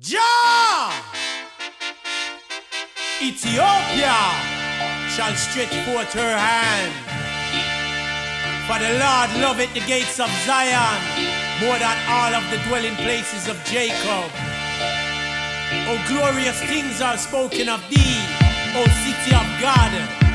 Jah! Ethiopia shall stretch forth her hand. For the Lord loveth the gates of Zion more than all of the dwelling places of Jacob. O glorious things are spoken of thee, O city of God.